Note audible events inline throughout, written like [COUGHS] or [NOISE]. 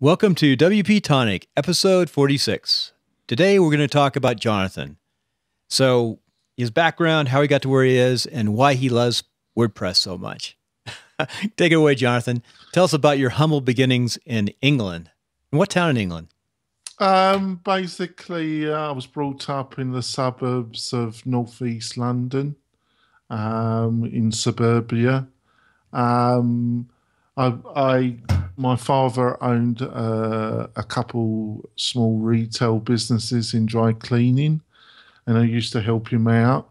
Welcome to WP Tonic, episode 46. Today we're going to talk about Jonathan. So, his background, how he got to where he is, and why he loves WordPress so much. [LAUGHS] Take it away, Jonathan. Tell us about your humble beginnings in England. In what town in England? Um, basically, uh, I was brought up in the suburbs of northeast London, um, in suburbia. Um, I, I my father owned uh, a couple small retail businesses in dry cleaning, and I used to help him out.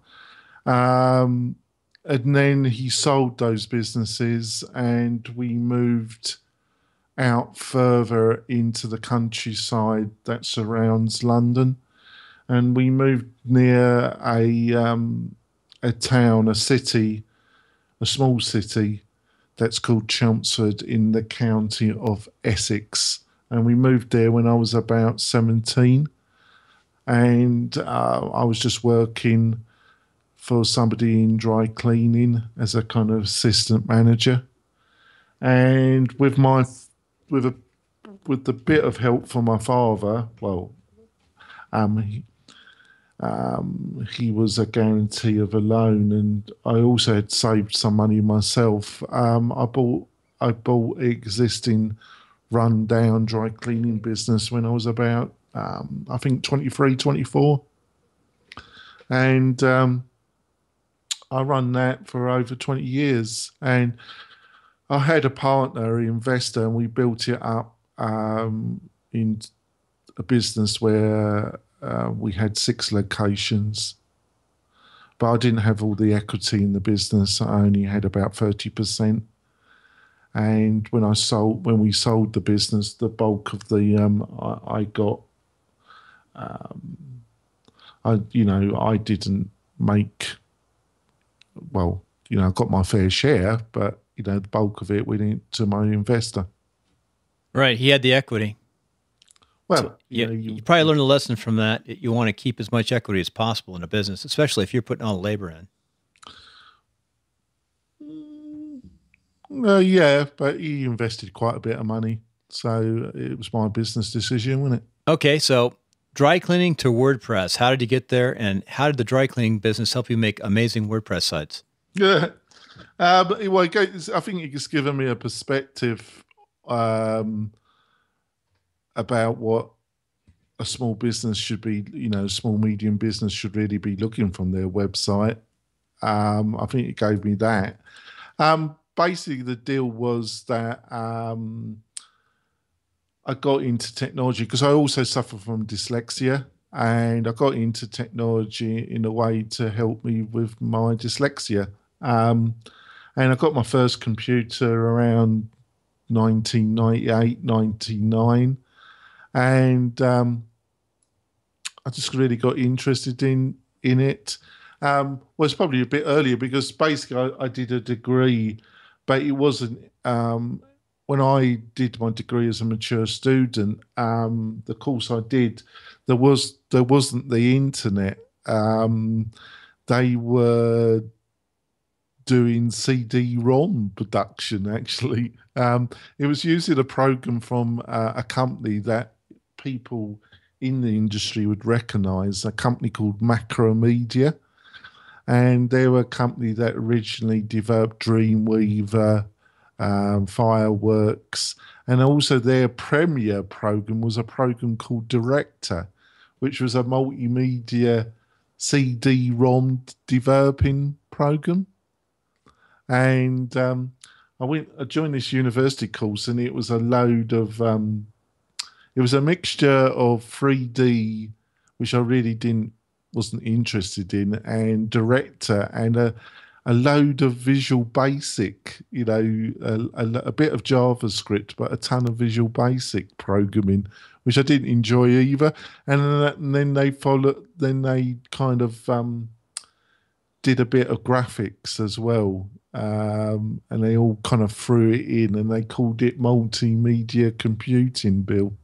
Um, and then he sold those businesses, and we moved out further into the countryside that surrounds London, and we moved near a um, a town, a city, a small city that's called Chelmsford in the county of Essex. And we moved there when I was about 17. And uh, I was just working for somebody in dry cleaning as a kind of assistant manager. And with my with a with the bit of help from my father, well, um, um, he was a guarantee of a loan, and I also had saved some money myself. Um, I bought I bought existing run-down dry cleaning business when I was about um, I think 23, 24. and um, I run that for over twenty years, and I had a partner, investor, and we built it up um, in a business where uh, we had six locations, but I didn't have all the equity in the business. I only had about thirty percent. And when I sold, when we sold the business, the bulk of the um, I, I got, um, I you know I didn't make. Well, you know, I got my fair share, but you know, the bulk of it went into my investor. Right, he had the equity. Well, so, you, know, you, you, probably learned a lesson from that. You want to keep as much equity as possible in a business, especially if you're putting all the labor in. Mm, uh, yeah, but he invested quite a bit of money, so it was my business decision, wasn't it? Okay, so dry cleaning to WordPress. How did you get there, and how did the dry cleaning business help you make amazing WordPress sites? Yeah, uh, but well, I think it's given me a perspective. Um, about what a small business should be, you know, small medium business should really be looking from their website. Um, I think it gave me that. Um, basically, the deal was that um, I got into technology because I also suffer from dyslexia, and I got into technology in a way to help me with my dyslexia. Um, and I got my first computer around 1998, 99 and um, I just really got interested in in it. Um, well, it's probably a bit earlier because basically I, I did a degree, but it wasn't um, when I did my degree as a mature student. Um, the course I did, there was there wasn't the internet. Um, they were doing CD-ROM production. Actually, um, it was using a program from uh, a company that people in the industry would recognize a company called Macromedia. And they were a company that originally developed Dreamweaver, um, Fireworks, and also their premier program was a program called Director, which was a multimedia CD-ROM developing program. And um, I went, I joined this university course, and it was a load of um, it was a mixture of 3D, which I really didn't wasn't interested in, and director and a a load of Visual Basic, you know, a, a, a, bit of JavaScript, but a ton of Visual Basic programming, which I didn't enjoy either. And then, and then they followed, then they kind of um, did a bit of graphics as well. Um, and they all kind of threw it in and they called it multimedia computing, Bill.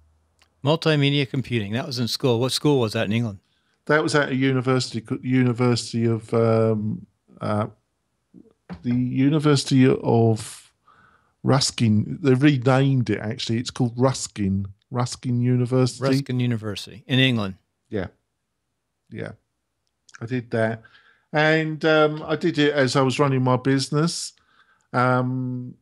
Multimedia computing. That was in school. What school was that in England? That was at a university, University of um, uh, the University of Ruskin. They renamed it actually. It's called Ruskin. Ruskin University. Ruskin University in England. Yeah, yeah. I did that, and um, I did it as I was running my business. Um,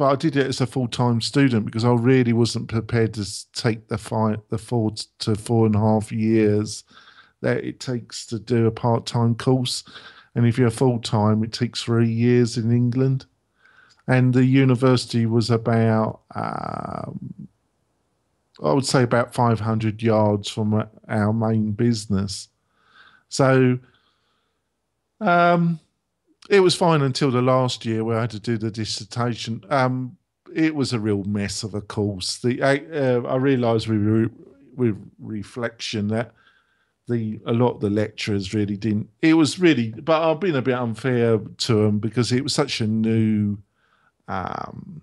but I did it as a full time student because I really wasn't prepared to take the fight the four to four and a half years that it takes to do a part time course. And if you're full time, it takes three years in England. And the university was about, um, I would say, about 500 yards from our main business. So um, it was fine until the last year where I had to do the dissertation. Um, it was a real mess of a course. The uh, I realised with, with reflection that the a lot of the lecturers really didn't. It was really, but I've been a bit unfair to them because it was such a new. Um,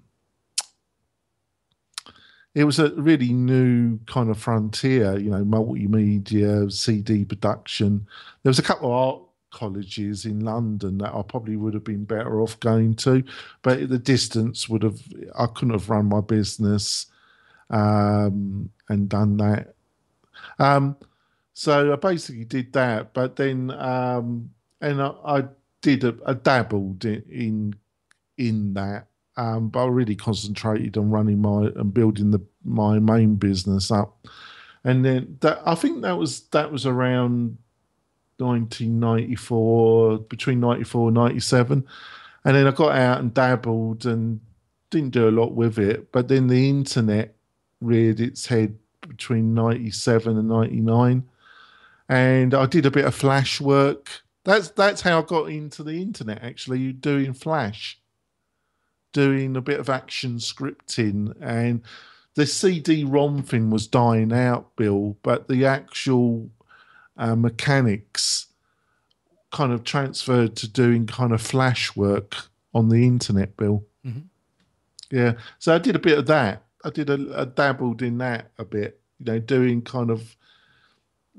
it was a really new kind of frontier, you know, multimedia, CD production. There was a couple of art colleges in London that I probably would have been better off going to, but the distance would have, I couldn't have run my business um, and done that. Um, so I basically did that, but then um, and I, I did a, a dabbled in, in that, um, but I really concentrated on running my and building the my main business up. And then that I think that was that was around 1994, between 94 and 97. And then I got out and dabbled and didn't do a lot with it. But then the internet reared its head between 97 and 99 and I did a bit of Flash work. That's that's how I got into the internet. Actually, doing Flash, doing a bit of action scripting, and the CD-ROM thing was dying out, Bill. But the actual uh, mechanics kind of transferred to doing kind of Flash work on the internet, Bill. Mm-hmm. Yeah, so I did a bit of that. I did a, a dabbled in that a bit, you know, doing kind of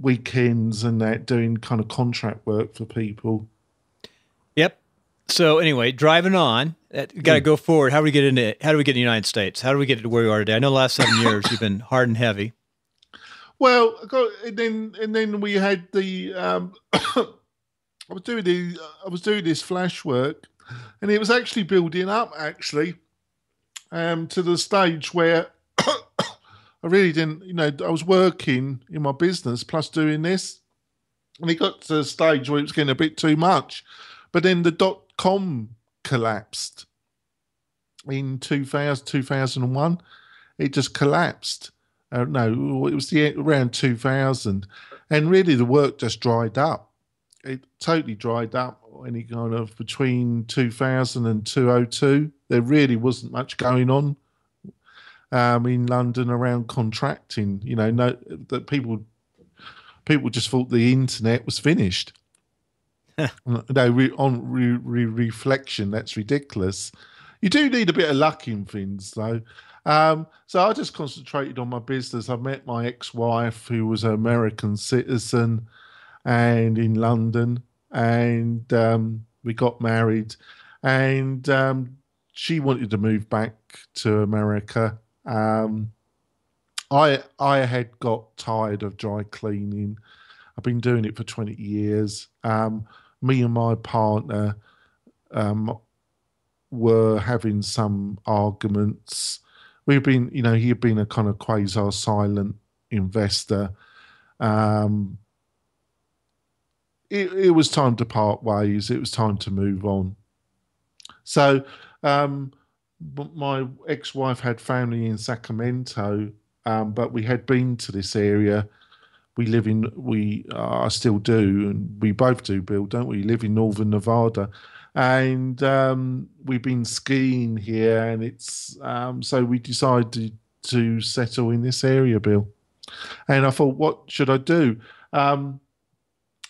weekends and that doing kind of contract work for people. Yep. So anyway, driving on, got to mm. go forward. How do we get into? How do we get in the United States? How do we get to where we are today? I know the last seven years you've been hard and heavy. Well, and then and then we had the. Um, [COUGHS] I was doing the. I was doing this flash work, and it was actually building up actually, um, to the stage where [COUGHS] I really didn't, you know, I was working in my business plus doing this. And it got to a stage where it was getting a bit too much. But then the dot com collapsed in 2000, 2001. It just collapsed. Uh, no, it was the around 2000. And really the work just dried up. It totally dried up any kind of between 2000 and 202. There really wasn't much going on um, in London around contracting. You know, no, that people people just thought the internet was finished. [LAUGHS] no, re, on re, re, reflection, that's ridiculous. You do need a bit of luck in things, though. Um, so I just concentrated on my business. I met my ex-wife, who was an American citizen, and in London, and um, we got married. And um, she wanted to move back to America, um, I I had got tired of dry cleaning. I've been doing it for 20 years. Um, me and my partner um, were having some arguments. We've been, you know, he had been a kind of quasi silent investor. Um, it, it was time to part ways. It was time to move on. So um, my ex-wife had family in Sacramento, um, but we had been to this area. We live in we uh, I still do, and we both do, Bill, don't we? Live in northern Nevada, and um, we've been skiing here, and it's um, so we decided to, settle in this area, Bill. And I thought, what should I do? Um,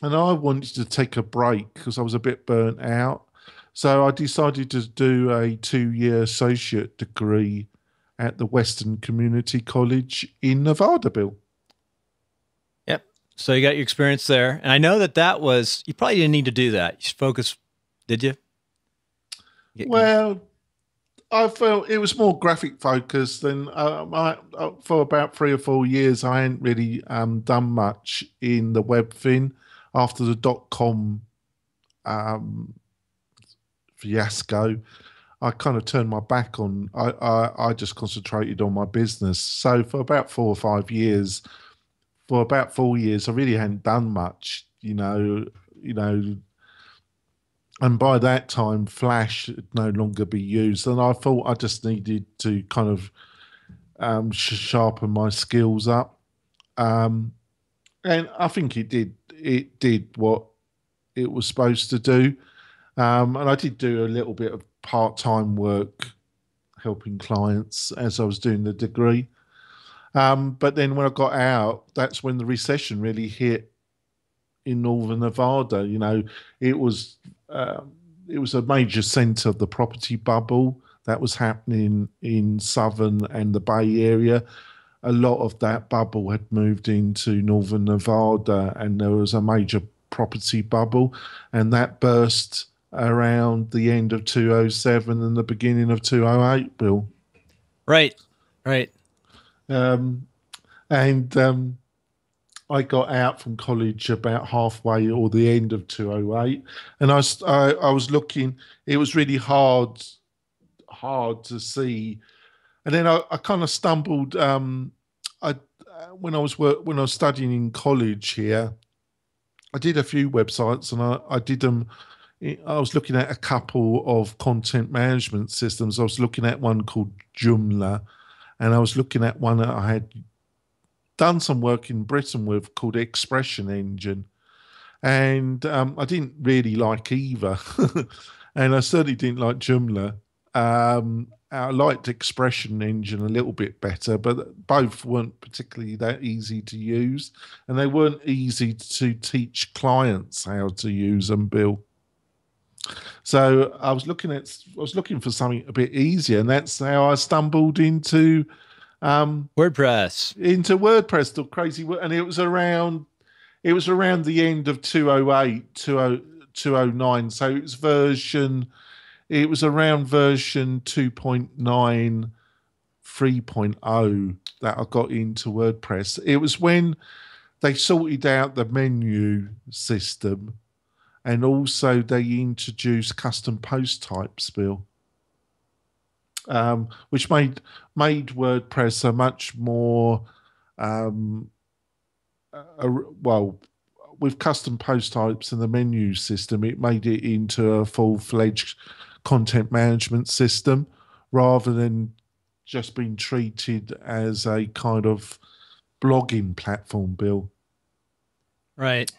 and I wanted to take a break because I was a bit burnt out so I decided to do a two year associate degree at the Western Community College in Nevada, Bill. Yep. So you got your experience there. And I know that that was, you probably didn't need to do that. You focus, did you? Get, well, I felt it was more graphic focused, than uh, I, uh, for about three or four years, I hadn't really um, done much in the web thing after the dot com um, fiasco. I kind of turned my back on. I, I I just concentrated on my business. So for about four or five years, for about four years, I really hadn't done much. You know, you know, and by that time, Flash would no longer be used. And I thought I just needed to kind of um, sharpen my skills up. Um, and I think it did. It did what it was supposed to do. Um, and I did do a little bit of part time work helping clients as I was doing the degree. Um, but then when I got out, that's when the recession really hit in northern Nevada. You know, it was uh, it was a major centre of the property bubble that was happening in southern and the Bay Area. A lot of that bubble had moved into northern Nevada, and there was a major property bubble, and that burst around the end of 207 and the beginning of 208 bill right right um, and um, I got out from college about halfway or the end of 208 and I was, I, I was looking it was really hard hard to see and then I, I kind of stumbled um, I when I was work, when I was studying in college here I did a few websites and I, I did them I was looking at a couple of content management systems. I was looking at one called Joomla, and I was looking at one that I had done some work in Britain with called ExpressionEngine. And um, I didn't really like either. [LAUGHS] and I certainly didn't like Joomla. Um, I liked ExpressionEngine a little bit better, but both weren't particularly that easy to use. And they weren't easy to teach clients how to use them, Bill. So I was looking at I was looking for something a bit easier, and that's how I stumbled into um, WordPress. Into WordPress, the crazy and it was around it was around the end of 208, 209. So it was version it was around version 2.9 3.0 that I got into WordPress. It was when they sorted out the menu system and also they introduced custom post types, Bill, um, which made made WordPress a much more um, a, well with custom post types and the menu system, it made it into a full fledged content management system rather than just being treated as a kind of blogging platform, Bill. Right.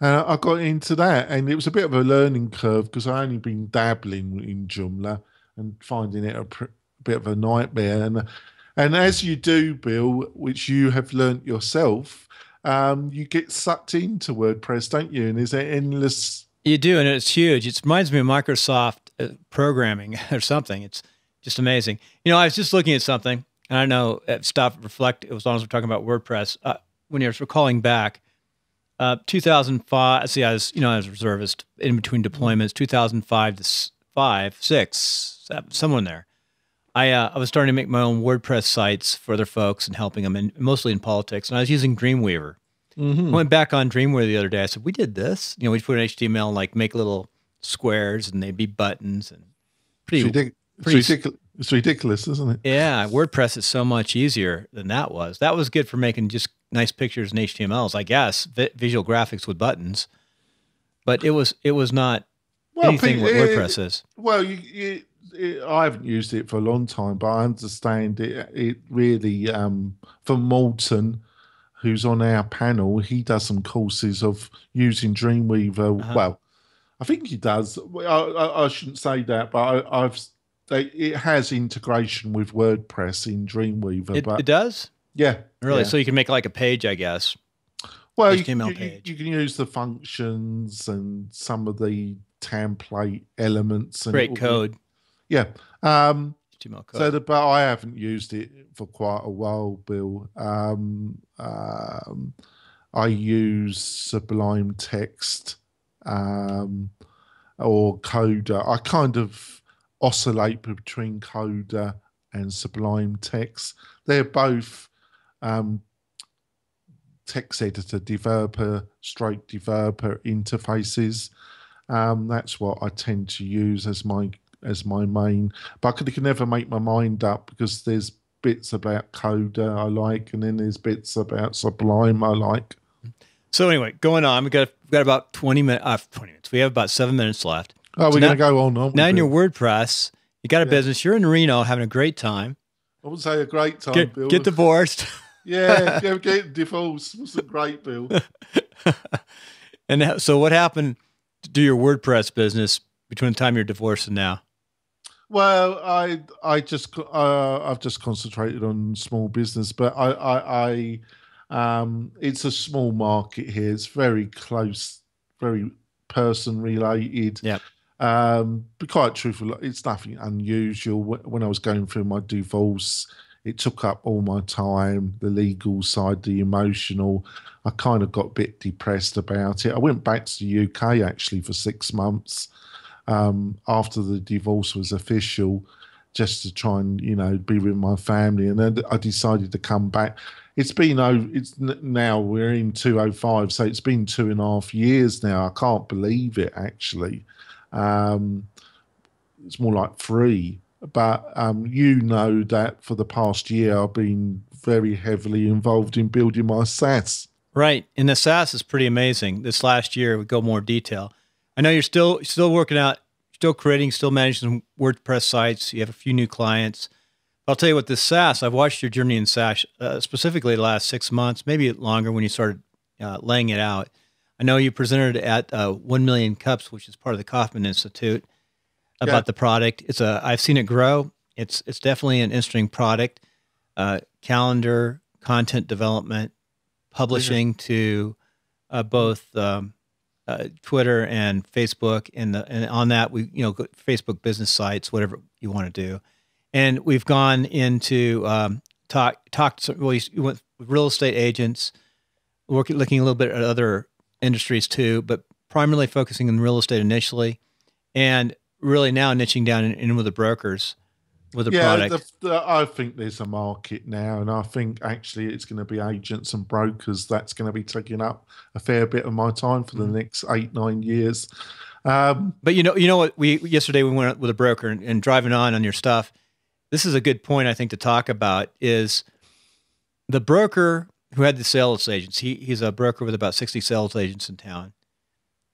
And I got into that, and it was a bit of a learning curve because I only been dabbling in Joomla and finding it a pr- bit of a nightmare. And and as you do, Bill, which you have learnt yourself, um, you get sucked into WordPress, don't you? And there's endless. You do, and it's huge. It reminds me of Microsoft uh, programming [LAUGHS] or something. It's just amazing. You know, I was just looking at something, and I know stop reflect. As long as we're talking about WordPress, uh, when you're recalling back, uh, 2005. See, I was you know I was reservist in between deployments. 2005 to five, six, in there. I uh, I was starting to make my own WordPress sites for other folks and helping them, in, mostly in politics. And I was using Dreamweaver. Mm-hmm. I went back on Dreamweaver the other day. I said, "We did this. You know, we put in HTML and like make little squares, and they'd be buttons and pretty. It's, ridic- pretty, it's ridiculous. It's ridiculous, isn't it? Yeah, WordPress is so much easier than that was. That was good for making just nice pictures and HTMLs, I guess, vi- visual graphics with buttons. But it was it was not well, anything what WordPress is. Well, you, you, it, I haven't used it for a long time, but I understand it. It really um, for Morton, who's on our panel, he does some courses of using Dreamweaver. Uh-huh. Well, I think he does. I, I, I shouldn't say that, but I, have it has integration with WordPress in Dreamweaver. It, but it does. Yeah. Really? Yeah. So you can make like a page, I guess. Well, HTML you, page. You, can use the functions and some of the template elements. And Great code. Yeah. Um. So, the, but I haven't used it for quite a while, Bill. Um, um, I use Sublime Text um, or Coda. I kind of oscillate between Coda and Sublime Text. They're both um, text editor developer straight developer interfaces. Um, that's what I tend to use as my as my main. But I can never make my mind up because there's bits about Coda I like, and then there's bits about Sublime I like. So anyway, going on, we got we got about twenty minutes. Uh, twenty minutes. We have about seven minutes left. Oh, So we're to go on. Now in your WordPress, you got a Yeah. business. You're in Reno having a great time. I would say a great time, Get, Bill. get divorced. [LAUGHS] yeah, get, [LAUGHS] get divorced. Was a great, Bill. [LAUGHS] and so, what happened to your WordPress business between the time you're divorced and now? Well, I I just uh, I've just concentrated on small business, but I I, I um it's a small market here. It's very close, very person related. Yeah. Um, be quite truthful, it's nothing unusual. When I was going through my divorce, it took up all my time. The legal side, the emotional. I kind of got a bit depressed about it. I went back to the UK actually for six months um, after the divorce was official, just to try and you know be with my family. And then I decided to come back. It's been oh, it's now we're in two oh five, so it's been two and a half years now. I can't believe it actually. Um, it's more like three. But um, you know that for the past year, I've been very heavily involved in building my SaaS. Right, and the SaaS is pretty amazing. This last year, we go more detail. I know you're still still working out, still creating, still managing some WordPress sites. You have a few new clients. I'll tell you what, this SaaS, I've watched your journey in SaaS, uh, specifically the last six months, maybe longer when you started uh, laying it out. I know you presented at uh, 1 Million Cups, which is part of the Kauffman Institute, about Yeah. the product. It's a, I've seen it grow. It's, it's definitely an interesting product. Uh, calendar, content development, publishing to uh, both um, uh, Twitter and Facebook, and the, and on that we you know Facebook business sites, whatever you want to do, and we've gone into um, talk talked well, you went with real estate agents, working looking a little bit at other industries too, but primarily focusing on real estate initially, and really now niching down in, in with the brokers with the yeah, product. the, the, I think there's a market now, and I think actually it's going to be agents and brokers that's going to be taking up a fair bit of my time for the Mm-hmm. next eight nine years. Um, But you know, you know what? We yesterday we went with a broker and, and driving on on your stuff. This is a good point I think to talk about. Is the broker who had the sales agents? He he's a broker with about sixty sales agents in town,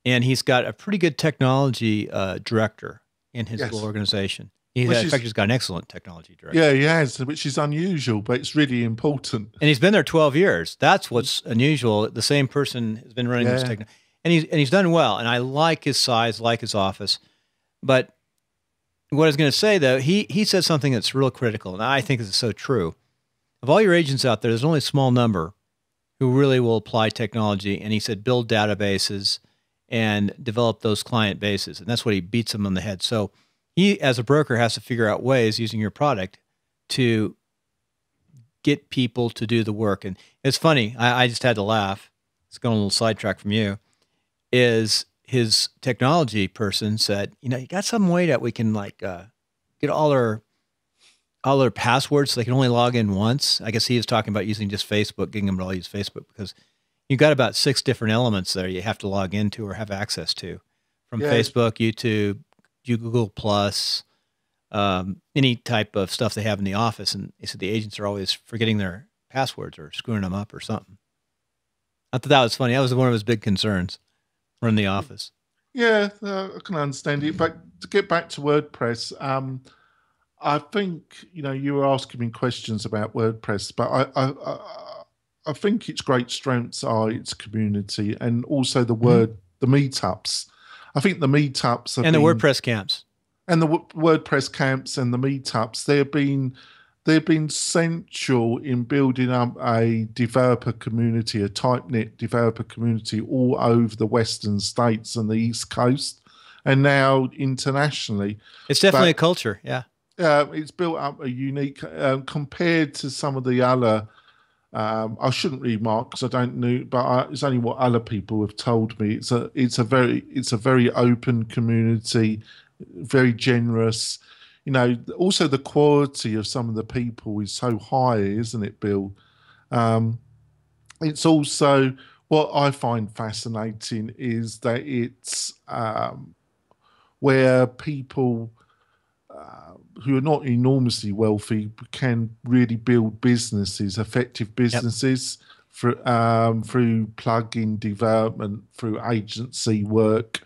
and he's got a pretty good technology uh, director in his Yes. little organization. He's Which in is- fact he's got an excellent technology director. yeah, he has, which is unusual, but it's really important. and he's been there 12 years. That's what's unusual. The same person has been running this Yeah. technology, and he's and he's done well. And I like his size, like his office. But what I was going to say though, he he said something that's real critical, and I think this is so true. Of all your agents out there, there's only a small number who really will apply technology. And he said build databases and develop those client bases, and that's what he beats them on the head. So he, as a broker, has to figure out ways using your product to get people to do the work. And it's funny, I, I just had to laugh. It's going a little sidetrack from you. Is his technology person said, you know, you got some way that we can like uh, get all our all their passwords so they can only log in once. I guess he was talking about using just Facebook, getting them to all use Facebook because you've got about six different elements there you have to log into or have access to from Yeah. Facebook, YouTube, Google Plus, um, any type of stuff they have in the office. And he said the agents are always forgetting their passwords or screwing them up or something. I thought that was funny. That was one of his big concerns running the office. Yeah, uh, I can understand it. But to get back to WordPress, um, I think you know you were asking me questions about WordPress, but I I, I, I think its great strengths are its community and also the word the meetups. I think the meetups have and the been- WordPress camps. and the W- WordPress camps and the meetups, they've been they've been central in building up a developer community, a tight knit developer community all over the western states and the east coast, and now internationally. It's definitely But- a culture. Yeah. Uh, it's built up a unique um, compared to some of the other. Um, I shouldn't remark because I don't know, but I, it's only what other people have told me. It's a it's a very it's a very open community, very generous. you know, also the quality of some of the people is so high, isn't it, Bill? Um, it's also what I find fascinating is that it's um, where people uh, who are not enormously wealthy can really build businesses, effective businesses. Yep. Through, um, through plug-in development, through agency work,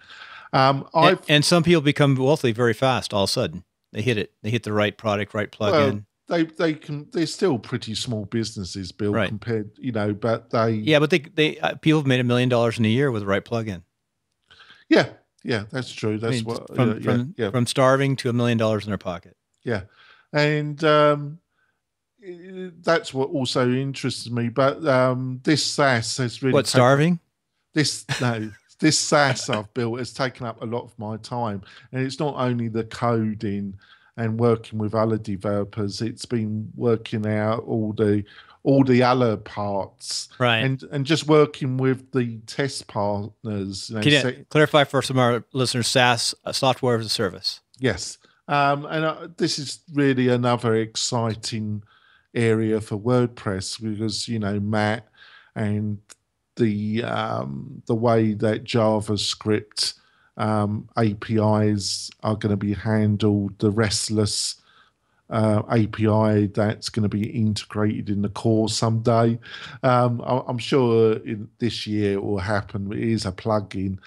um, and, and, some people become wealthy very fast. All of a sudden, they hit it. They hit the right product, right plug-in. Well, they they can. They're still pretty small businesses, Bill, right. compared, you know. But they, yeah, but they they uh, people have made a million dollars in a year with the right plug-in. Yeah, yeah, that's true. That's I mean, what from yeah, from, yeah. from starving to a million dollars in their pocket. Yeah, and um, that's what also interests me. But um, this SaaS has really what starving. This no this SaaS I've built has taken up a lot of my time, and it's not only the coding and working with other developers; it's been working out all the all the other parts, right? And and just working with the test partners. You know, Can you say, clarify for some of our listeners? SaaS, uh, software as a service. Yes, um, and uh, this is really another exciting area for WordPress because you know Matt and the um, the way that JavaScript um, APIs are going to be handled, the restless uh, API that's going to be integrated in the core someday. Um, I, am sure in, this year it will happen. It is a plugin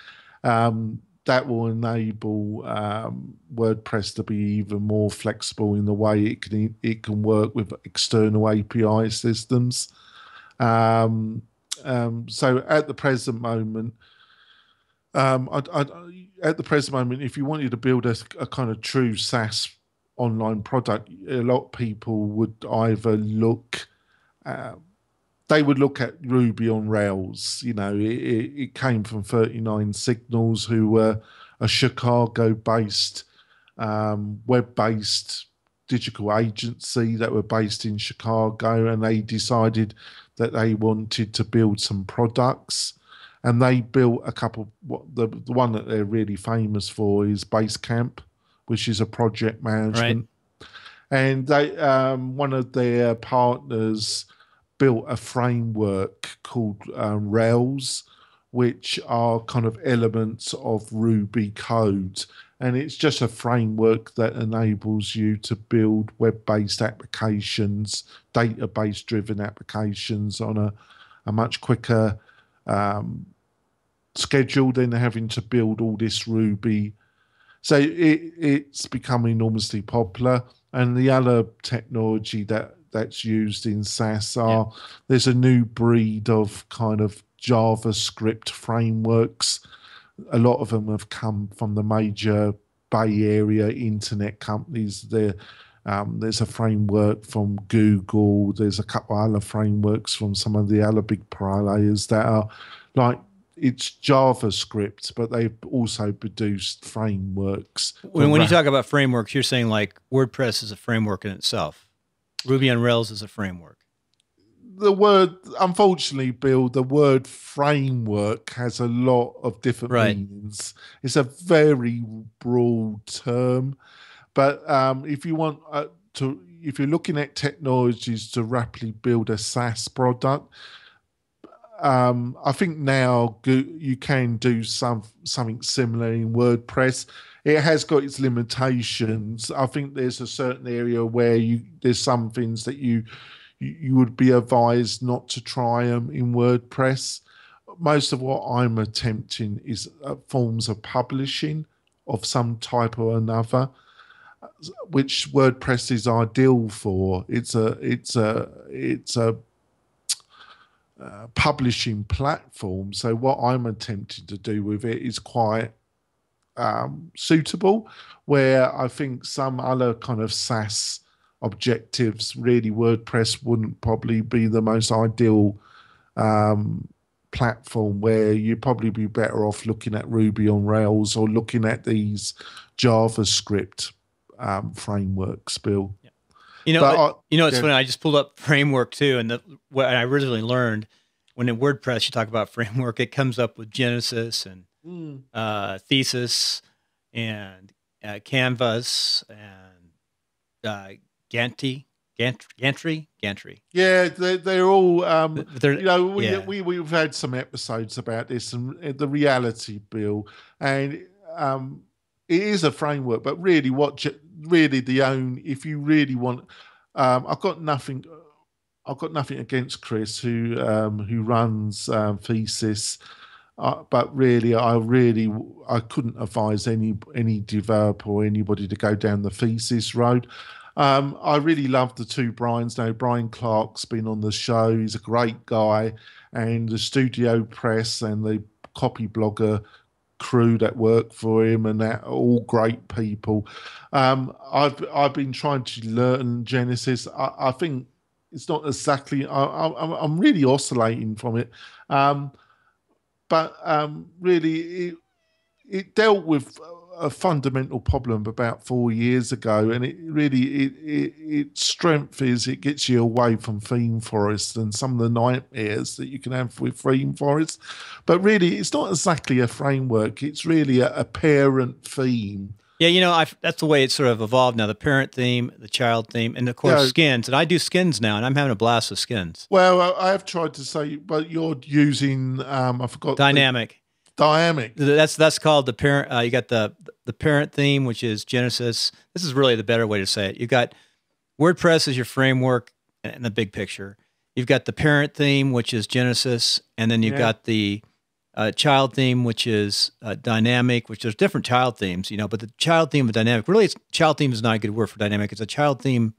um, that will enable um, WordPress to be even more flexible in the way it can it can work with external API systems. Um, um, so at the present moment, um, I, I, at the present moment, if you wanted to build a, a, kind of true SaaS online product, a lot of people would either look, uh, they would look at Ruby on Rails. You know, it, it came from 39 Signals, who were a Chicago-based, um, web-based digital agency that were based in Chicago, and they decided that they wanted to build some products. And they built a couple. What the the one that they're really famous for is Basecamp, which is a project management. Right. And they um, one of their partners built a framework called um, Rails, which are kind of elements of Ruby code and it's just a framework that enables you to build web-based applications, database-driven applications on a, a much quicker um, schedule than having to build all this Ruby. So it, it's become enormously popular. And the other technology that that's used in SaaS are yeah. there's a new breed of kind of JavaScript frameworks a lot of them have come from the major Bay Area internet companies. There, um, there's a framework from Google. There's a couple other frameworks from some of the other big players that are like it's JavaScript, but they've also produced frameworks. When, when you talk about frameworks, you're saying like WordPress is a framework in itself. Ruby on Rails is a framework the word, unfortunately, Bill, the word framework has a lot of different right. meanings. It's a very broad term, but um, if you want uh, to, if you're looking at technologies to rapidly build a SaaS product, um, I think now you can do some something similar in WordPress. It has got its limitations. I think there's a certain area where you there's some things that you you, would be advised not to try them in WordPress. Most of what I'm attempting is uh, forms of publishing of some type or another, which WordPress is ideal for. It's a it's a it's a publishing platform. So what I'm attempting to do with it is quite um, suitable. Where I think some other kind of SaaS objectives, really WordPress wouldn't probably be the most ideal um, platform where you'd probably be better off looking at Ruby on Rails or looking at these JavaScript um, frameworks, Bill. Yeah. You know, I, you know, it's yeah. funny. I just pulled up framework too, and the, what I originally learned when in WordPress you talk about framework, it comes up with Genesis and mm. uh, Thesis and uh, Canvas and uh, Ganty, Gant, Gantry, Gantry. Yeah, they're, they're all. Um, They're, you know, we, yeah. we we've had some episodes about this and uh, the reality bill, and um, it is a framework. But really, what ju- really the own if you really want, um, I've got nothing. I've got nothing against Chris who um, who runs um, Thesis, uh, but really, I really I couldn't advise any any developer or anybody to go down the Thesis road. Um, I really love the two Brian's now. Brian Clark's been on the show. He's a great guy, and the StudioPress and the Copyblogger crew that work for him, and that all great people. Um, I've I've been trying to learn Genesis. I, I think it's not exactly. I, I, I'm really oscillating from it, um, but um, really it, it dealt with a fundamental problem about four years ago, and it really it, it its strength is it gets you away from ThemeForest and some of the nightmares that you can have with ThemeForest. But really, it's not exactly a framework; it's really a, a parent theme. Yeah, you know, i that's the way it's sort of evolved now. The parent theme, the child theme, and of course Yeah. skins. And I do skins now, and I'm having a blast with skins. Well, I, have tried to say, but you're using um, I forgot the- Dynamik. Dynamik. That's that's called the parent. Uh, you got the the parent theme, which is Genesis. This is really the better way to say it. You got WordPress as your framework and the big picture. You've got the parent theme, which is Genesis, and then you've Yeah. got the uh, child theme, which is uh, Dynamik. Which there's different child themes, you know, but the child theme of Dynamik really, it's, child theme is not a good word for Dynamik. It's a child theme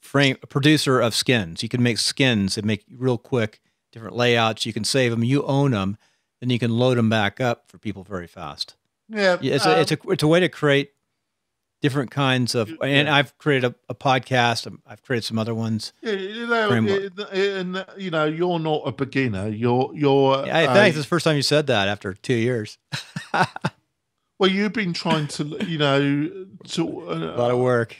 frame producer of skins. You can make skins and make real quick different layouts. You can save them. You own them then you can load them back up for people very fast. Yeah, Yeah, it's, um, a, it's a it's a way to create different kinds of. And Yeah. I've created a, a podcast. um, I've created some other ones. Yeah, you know, framework. it- it- and you know, you're not a beginner. You're you're. I a- think it's the first time you said that after two years. [LAUGHS] well, you've been trying to, you know, to. A lot of work.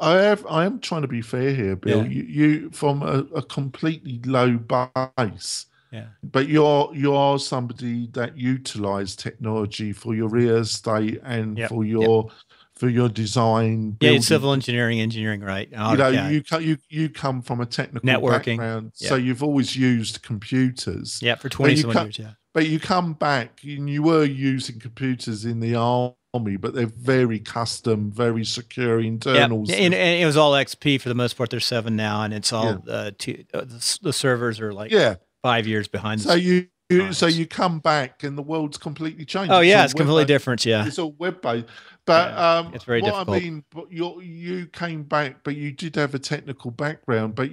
I have. I am trying to be fair here, Bill. Yeah. You, you from a, a completely low base, Yeah. but you're you are somebody that utilize technology for your real estate and Yep, for your for your design. Yeah, building. it's civil engineering, engineering, right? you know, AutoCAD. you you you come from a technical Networking. background, so you've always used computers. yeah, for twenty some years. Yeah. But you come back and you were using computers in the army, but they're very custom, very secure Yeah, internals. and, and it was all XP for the most part. There's seven now, and it's all uh, two, uh, the, the servers are like yeah. Five years behind. So you, you so you come back and the world's completely changed. oh yeah, all it's completely different. Yeah, It's all web based. But Yeah, um, it's very what difficult. I mean, but you you came back, but you did have a technical background, but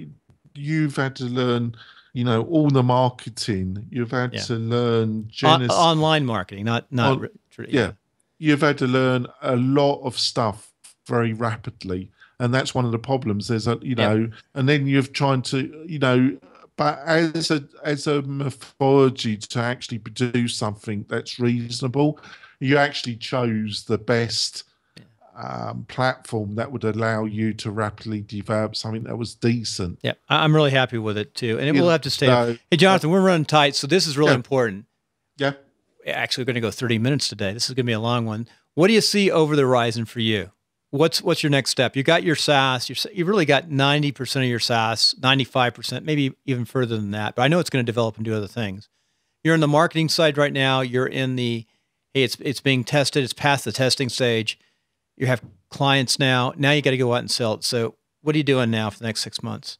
you've had to learn, you know, all the marketing. You've had Yeah. to learn On, Genesis. online marketing, not not On- tr- yeah. You've had to learn a lot of stuff very rapidly. And that's one of the problems. There's a you Yeah. know, and then you've trying to, you know, but as a as a methodology to actually produce something that's reasonable, you actually chose the best um, platform that would allow you to rapidly develop something that was decent. Yeah, I'm really happy with it too, and it will have to stay. hey, Jonathan, we're running tight, so this is really Yeah. important. Yeah. Actually, we're going to go 30 minutes today. This is going to be a long one. What do you see over the horizon for you? What's what's your next step? You got your SaaS. You've really got 90 percent of your SaaS, 95 percent, maybe even further than that. But I know it's going to develop and do other things. You're in the marketing side right now. You're in the hey, it's it's being tested. It's past the testing stage. You have clients now. Now you got to go out and sell it. So what are you doing now for the next six months?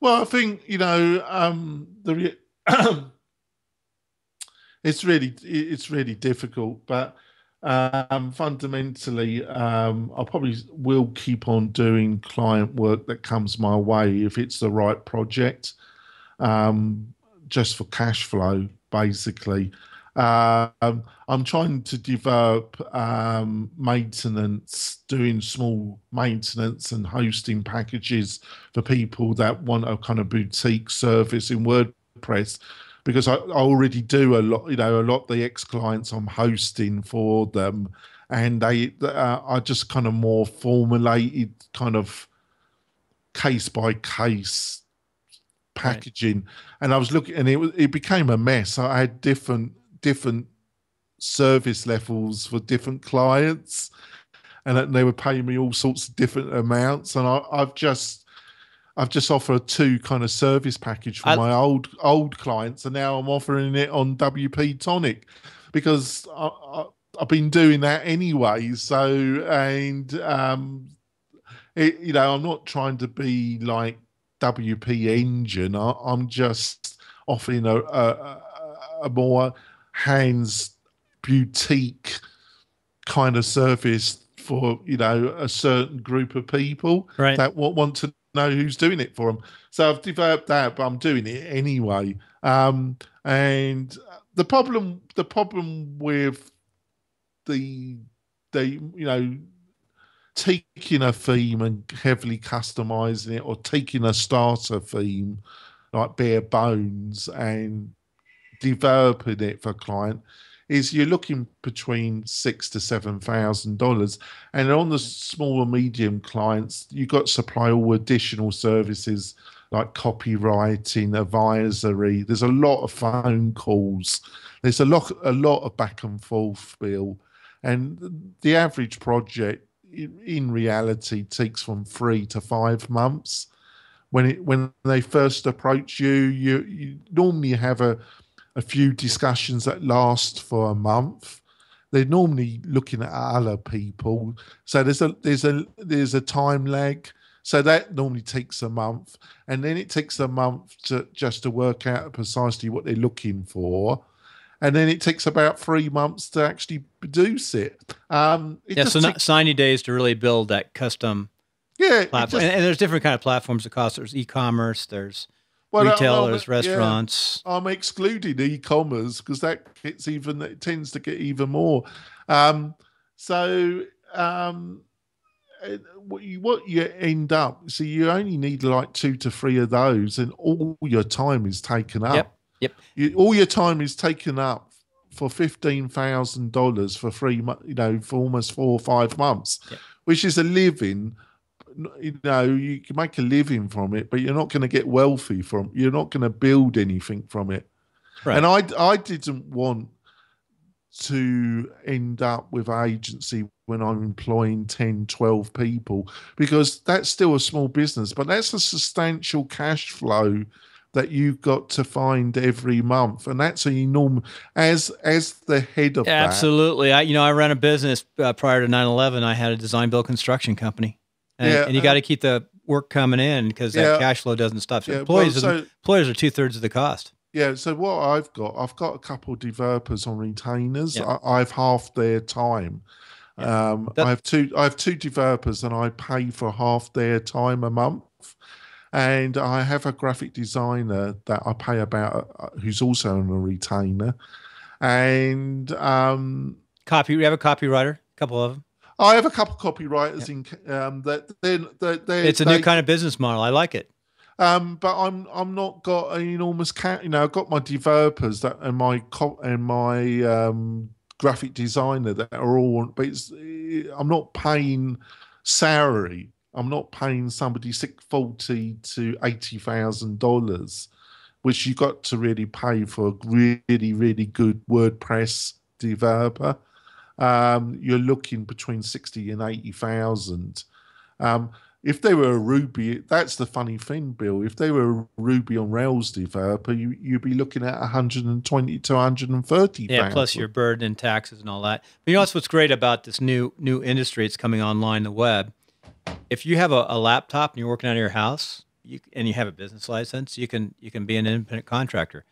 Well, I think you know um, the re- [COUGHS] it's really it's really difficult, but um, fundamentally, um, I probably will keep on doing client work that comes my way if it's the right project, um, just for cash flow, basically. Um, I'm trying to develop um, maintenance, doing small maintenance and hosting packages for people that want a kind of boutique service in WordPress because I, I already do a lot, you know, a lot of the ex clients I'm hosting for them, and they, uh, I just kind of more formulated kind of case by case packaging, and I was looking, and it was it became a mess. I had different different service levels for different clients. and they were paying me all sorts of different amounts, and I, I've just I've just offered two kind of service package for I, my old old clients, and now I'm offering it on WP Tonic because I, I, have been doing that anyway. So and um, it, you know, I'm not trying to be like WP Engine. I, am just offering a, a, a more hands boutique kind of service for you know a certain group of people right. that want to know who's doing it for them. So I've developed that, but I'm doing it anyway. Um, and the problem, the problem with the the you know taking a theme and heavily customizing it, or taking a starter theme like bare bones and developing it for client is you're looking between six to seven thousand dollars, and on the small medium clients, you got to supply all additional services like copywriting, advisory. There's a lot of phone calls. There's a lot, a lot of back and forth, Bill, and the average project in reality takes from three to five months. When it when they first approach you, you, you normally have a a few discussions that last for a month. They're normally looking at other people, so there's a there's a there's a time lag. So that normally takes a month, and then it takes a month to just to work out precisely what they're looking for, and then it takes about three months to actually produce it. Um, it yeah, so takes, ninety days to really build that custom. Yeah. Just, and, and, there's different kind of platforms. Course, there's e-commerce. There's well, retailers, I'm, restaurants. Yeah, I'm excluding e-commerce because that gets even it tends to get even more. Um, so um, what you, what you end up, so you only need like two to three of those, and all your time is taken up. Yep. Yep. You, all your time is taken up for fifteen thousand dollars for three, you know, for almost four or five months, yep. which is a living you know you can make a living from it but you're not going to get wealthy from you're not going to build anything from it. Right. and i i didn't want to end up with agency when i'm employing 10 12 people because that's still a small business but that's a substantial cash flow that you've got to find every month and that's an enormous as as the head of absolutely. That, i you know i ran a business uh, prior to 9-11 i had a design build construction company and, yeah, and you got to keep the work coming in because that yeah, cash flow doesn't stop. So yeah, employees, well, so, are, employers are two thirds of the cost. Yeah. So what I've got, I've got a couple of developers on retainers. Yeah. I, have half their time. Um, I have two. I have two developers, and I pay for half their time a month. And I have a graphic designer that I pay about, uh, who's also on a retainer. And um, copy. We have a copywriter, a couple of them. I have a couple of copywriters in um, that then they it's a they, new kind of business model. I like it. Um, but I'm I'm not got an enormous cat. You know, I've got my developers that and my co- and my um, graphic designer that are all. But it's I'm not paying salary. I'm not paying somebody six forty to eighty thousand dollars, which you got to really pay for a really really good WordPress developer um, you're looking between 60 and 80,000. Um, if they were a Ruby, that's the funny thing, Bill. If they were a Ruby on Rails developer, you, you'd be looking at 120 to 130. Yeah, plus your burden and taxes and all that. But you know that's what's great about this new new industry that's coming online, the web. If you have a, a laptop and you're working out of your house, you, and you have a business license, you can you can be an independent contractor.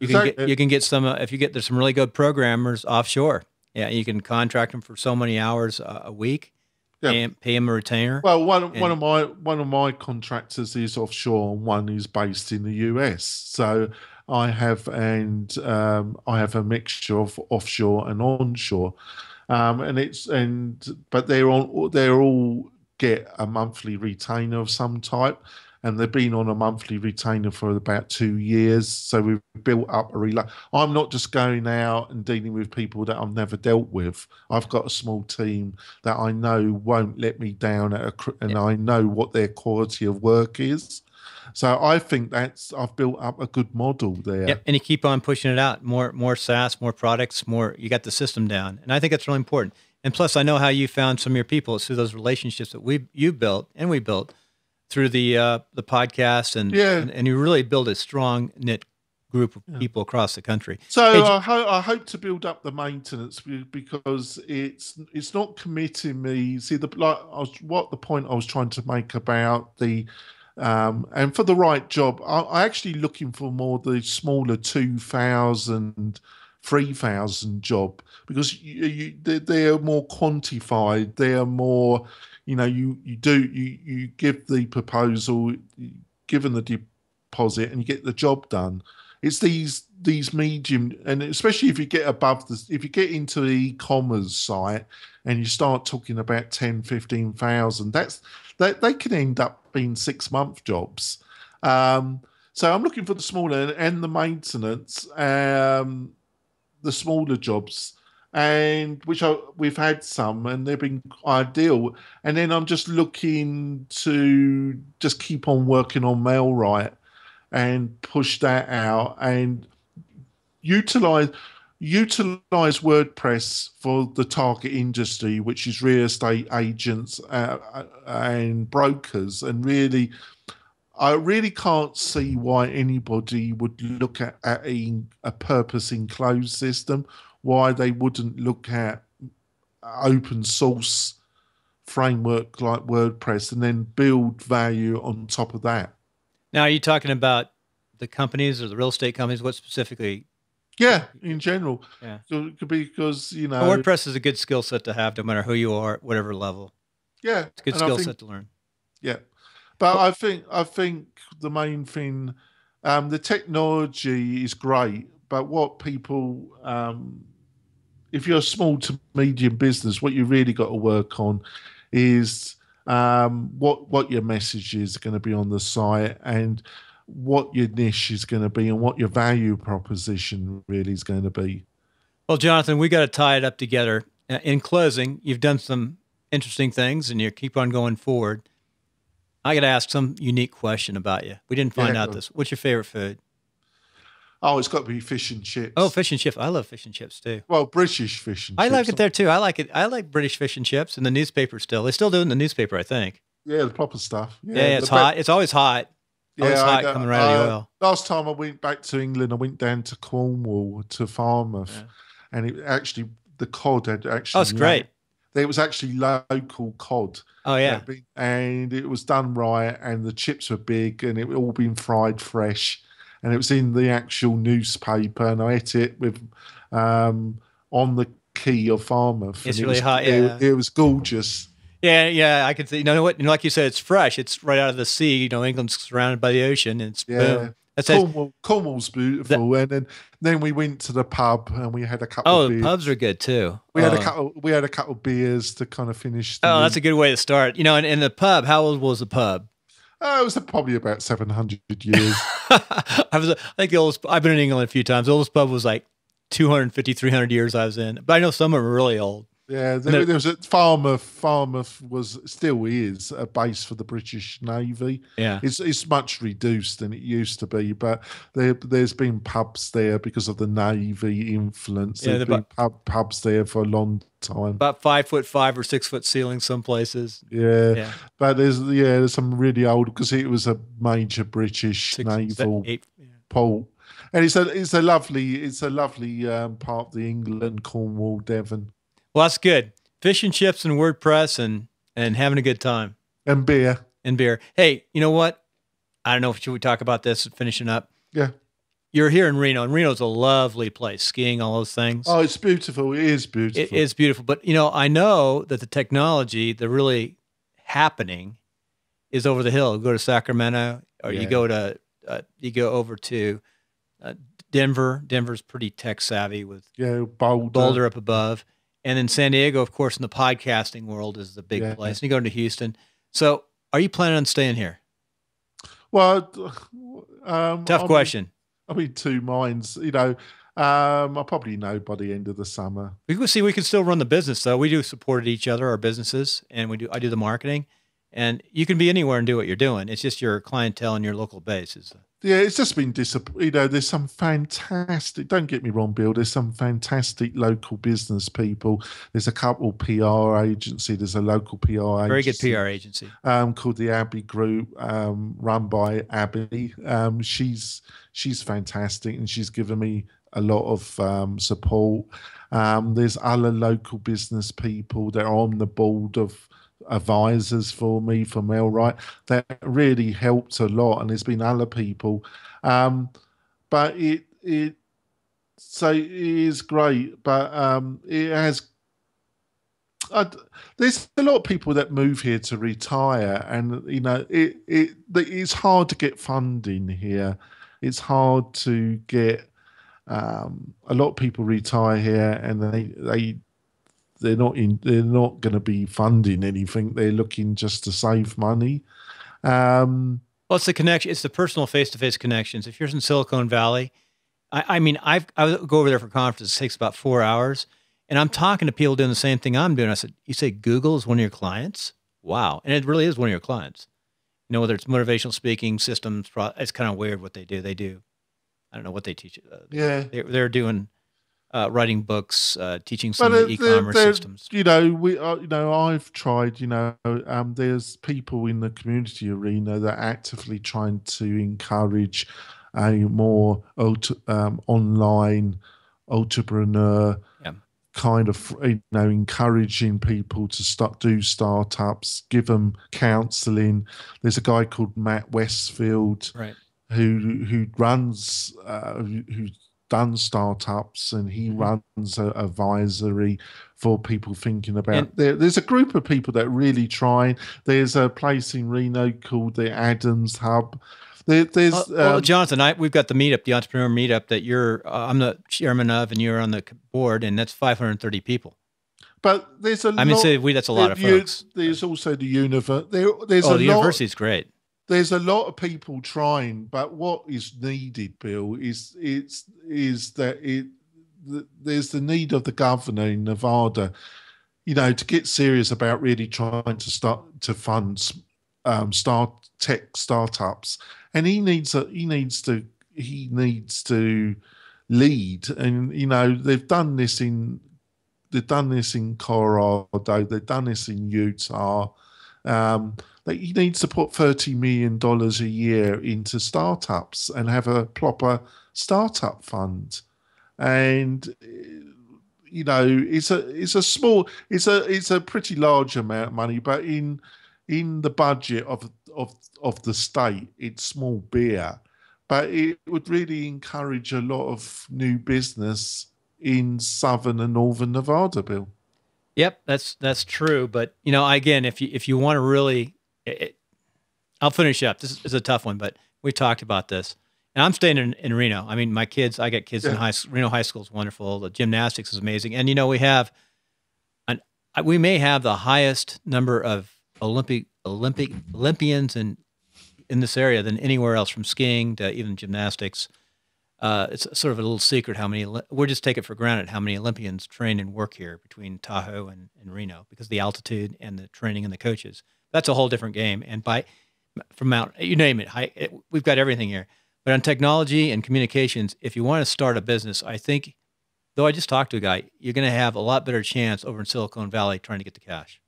You can get you can get some uh, if you get there's some really good programmers offshore yeah, you can contract them for so many hours a week. Yeah. Pay, pay them a retainer. Well, one and, one of my one of my contractors is offshore, and one is based in the US. So I have and um, I have a mixture of offshore and onshore, um, and it's and but they're all they're all get a monthly retainer of some type and they've been on a monthly retainer for about two years. So we've built up a rela. I'm not just going out and dealing with people that I've never dealt with. I've got a small team that I know won't let me down at a, and yeah. I know what their quality of work is. So I think that's I've built up a good model there. Yep. and you keep on pushing it out. More more SaaS, more products, more you got the system down. And I think that's really important. And plus, I know how you found some of your people. It's through those relationships that we you built and we built through the uh, the podcast, and, Yeah. and and you really build a strong knit group of Yeah. people across the country. So Hey, I, ho- I hope to build up the maintenance because it's it's not committing me. See the like I was, what the point I was trying to make about the um, and for the right job, I, I actually looking for more the smaller 2,000, 3,000 job because you, you they, they're more quantified. They're more, you know, you you do you you give the proposal, given the deposit, and you get the job done. It's these these medium and especially if you get above the if you get into the e-commerce site and you start talking about 10 15,000 that's that they can end up being 6 month jobs. Um so i'm looking for the smaller and the maintenance um the smaller jobs and which I, we've had some and they've been ideal and then i'm just looking to just keep on working on MailRight and push that out and utilize utilize WordPress for the target industry, which is real estate agents uh, uh, and brokers, and really. I really can't see why anybody would look at, at a, a purpose enclosed system, why they wouldn't look at open source framework like WordPress and then build value on top of that. Now, are you talking about the companies or the real estate companies? What specifically? Yeah, in general. Yeah. So it could be because, you know, Well, WordPress is a good skill set to have, no matter who you are, whatever level. yeah, It's a good skill set to learn. Yeah, but I think I think the main thing, um, the technology is great, but what people, um, if you're a small to medium business, what you really got to work on is um, what what your message is going to be on the site and what your niche is going to be and what your value proposition really is going to be. Well, Jonathan, we got to tie it up together. Uh, In closing, you've done some interesting things and you keep on going forward. I got to ask some unique question about you. We didn't find Yeah, out this. What's your favorite food? Oh, it's got to be fish and chips. Oh, fish and chips. I love fish and chips too. well, British fish and I chips. I like it there too. I like it. I like British fish and chips and the newspaper still. They still do it in the newspaper, I think. Yeah, the proper stuff. Yeah, it's the be- hot. It's always hot. Always hot coming right out of the uh, oil. Last time I went back to England, I went down to Cornwall to Falmouth, Yeah. and it actually the cod had actually. Oh, it's great. There was actually local cod. Oh yeah. and it was done right, and the chips were big, and it all been fried fresh, and it was in the actual newspaper, and I ate it with um, on the quay of Falmouth. It's it really was, hot, yeah. it was gorgeous. Yeah, yeah, I can see. You know what? You know, like you said, it's fresh. It's right out of the sea. You know, England's surrounded by the ocean. And it's Yeah. boom. That's it. Cornwall, Cornwall's beautiful, and then then we went to the pub and we had a couple. Oh, of the beers. pubs are good too. We had oh. a couple. We had a couple of beers to kind of finish. The Oh, that's a good way to start. You know, and in the pub, how old was the pub? Oh, it was probably about seven hundred years. [LAUGHS] I was, I think the oldest. I've been in England a few times. The oldest pub was like 250, 300 years I was in. But I know some are really old. Yeah, there, No. there was a Falmouth. Falmouth was still is a base for the British Navy. Yeah. It's it's much reduced than it used to be, but there there's been pubs there because of the Navy influence. Yeah, There've the been pub, pubs there for a long time. About five foot five or six foot ceilings some places. Yeah, Yeah. but there's yeah, there's some really old because it was a major British Six, naval eight. yeah. port, and it's a it's a lovely it's a lovely um, part of the England, Cornwall, Devon, Well, that's good. Fish and chips and WordPress and and having a good time and beer. and beer. Hey, you know what? I don't know if we should we talk about this finishing up. Yeah. You're here in Reno, and Reno's a lovely place. Skiing, all those things. Oh, it's beautiful. It is beautiful. It is beautiful. But you know, I know that the technology, the really happening, is over the hill. Go to Sacramento, or you go to uh, you go over to uh, Denver. Denver's pretty tech savvy with Yeah, Boulder. Boulder up above, and then San Diego, of course, in the podcasting world is the big Yeah. place. And you go into Houston. So, are you planning on staying here? Well, um, Tough I'm- question. I'm in two minds. You know, um, I'll probably know by the end of the summer. We can see we can still run the business though. We do support each other, our businesses, and we do. I do the marketing, And you can be anywhere and do what you're doing. It's just your clientele and your local base is. Yeah, it's just been disappointing. You know, there's some fantastic. Don't get me wrong, Bill. There's some fantastic local business people. There's a couple PR agency. There's a local PR agency. Very good PR agency. Um, called the Abbey Group, um, run by Abby. Um, she's she's fantastic, and she's given me a lot of um, support. Um, there's other local business people that are on the board of advisors for me for MailRight that really helped a lot and there's been other people. Um, but it it so it is great but um, it has I, there's a lot of people that move here to retire and you know it, it it's hard to get funding here. It's hard to get um, a lot of people retire here and they they they're not in they're not going to be funding anything. They're looking just to save money. Um, well it's the connection it's the personal face-to-face connections. If you're in silicon valley i, I mean I've, i go over there for conferences it takes about four hours and i'm talking to people doing the same thing i'm doing. I said you say google is one of your clients? Wow. And it really is one of your clients. You know whether it's motivational speaking systems it's kind of weird what they do. They do i don't know what they teach uh, yeah. they're, they're doing uh, writing books, uh, teaching some but, e-commerce systems. You know, we, uh, you know, I've tried. You know, um, there's people in the community arena that are actively trying to encourage a more um, online entrepreneur yeah. kind of, you know, encouraging people to start do startups, give them counselling. There's a guy called Matt Westfield. Right. Who who runs uh, who done startups and he mm-hmm. runs a advisory for people thinking about and, there, there's a group of people that really try there's a place in reno called the adams hub there, there's uh, well, um, jonathan I, we've got the meetup the entrepreneur meetup that you're uh, i'm the chairman of and you're on the board and that's 530 people but there's a I mean, say we, that's a lot of folks. There's also the universe. There, there's oh, a the lot, university's great there's a lot of people trying, but what is needed, Bill, is it's is that it there's the need of the governor in Nevada, you know, to get serious about really trying to start to fund um, start tech startups, and he needs a he needs to he needs to lead, and you know they've done this in they've done this in Colorado, they've done this in Utah. Um, that he needs to put thirty million dollars a year into startups and have a proper startup fund, and you know it's a it's a small it's a it's a pretty large amount of money, but in in the budget of of of the state, it's small beer, but it would really encourage a lot of new business in southern and northern Nevada, Bill. Yep, that's that's true. But you know, again, if you if you want to really it, I'll finish up. This is a tough one, but we talked about this. And I'm staying in, in Reno. I mean, my kids, I got kids yeah. in high school Reno High School is wonderful. The gymnastics is amazing. And, you know, we have, an, we may have the highest number of Olympic, Olympic, Olympians in, in this area than anywhere else from skiing to even gymnastics. Uh, it's sort of a little secret how many, we're just take it for granted how many Olympians train and work here between Tahoe and, and Reno because the altitude and the training and the coaches. That's a whole different game. And by from Mount, you name it, high, it, we've got everything here. But on technology and communications, if you want to start a business, I think, though I just talked to a guy, you're going to have a lot better chance over in Silicon Valley trying to get the cash.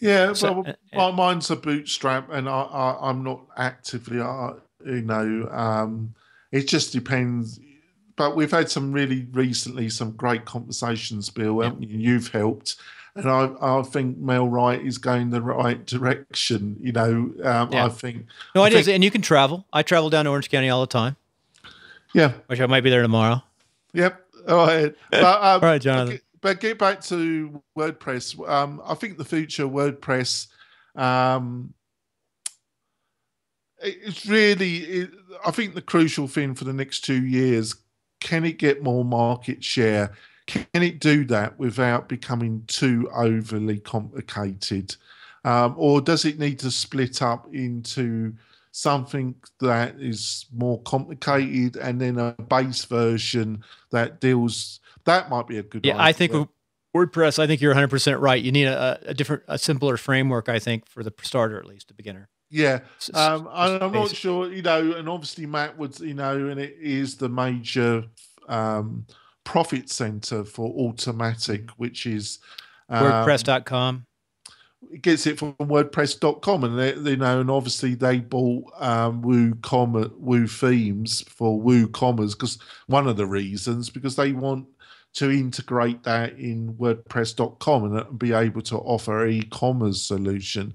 Yeah, so, well, mine's a bootstrap, and I, I, am not actively, uh, you know, um, it just depends. But we've had some really recently some great conversations, Bill. Yeah. You've helped, and I, I think MailRight is going the right direction. You know, um, yeah. I think. No, I it think, is, and you can travel. I travel down to Orange County all the time. Yeah, which I might be there tomorrow. Yep. All right. But, um, all right, Jonathan. But get back to WordPress. Um, I think the future WordPress. Um, it's really. It, I think the crucial thing for the next two years: can it get more market share? Can it do that without becoming too overly complicated? Um, or does it need to split up into something that is more complicated and then a base version that deals? That might be a good. Yeah, I think WordPress, I think you're 100% right. You need a, a different, a simpler framework, I think, for the starter, at least, a beginner. Yeah, um, I'm not sure, you know, and obviously Matt would, you know, and it is the major um, profit center for Automattic which is um, WordPress.com. It gets it from WordPress.com, and they, you know, and obviously they bought um, WooCommerce Woo themes for WooCommerce because one of the reasons because they want to integrate that in WordPress.com and be able to offer e-commerce solution.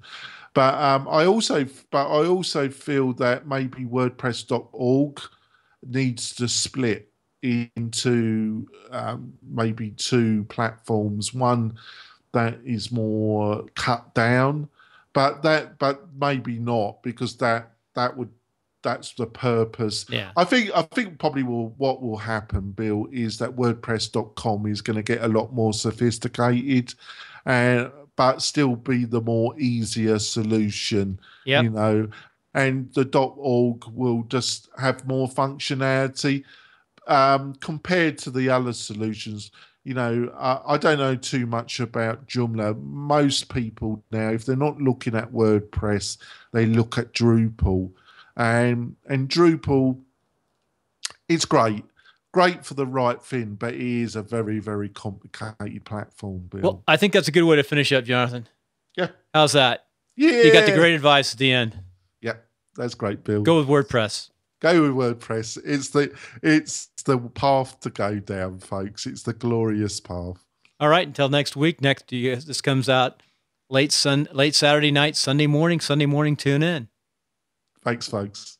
But um, I also, but I also feel that maybe WordPress.org needs to split into um, maybe two platforms. One that is more cut down, but that, but maybe not because that that would that's the purpose. Yeah. I think I think probably will what will happen, Bill, is that WordPress.com is going to get a lot more sophisticated and but still be the more easier solution. Yeah. You know. And the .org will just have more functionality um, compared to the other solutions. You know, I, I don't know too much about Joomla. Most people now, if they're not looking at WordPress, they look at Drupal and and Drupal, it's great, great for the right thing, but it is a very very complicated platform. Bill. Well, I think that's a good way to finish up, Jonathan. Yeah. How's that? Yeah. You got the great advice at the end. Yeah, that's great, Bill. Go with WordPress. Go with WordPress. It's the it's the path to go down, folks. It's the glorious path. All right. Until next week. Next, this comes out late sun, late Saturday night, Sunday morning. Sunday morning. Tune in. Thanks, folks.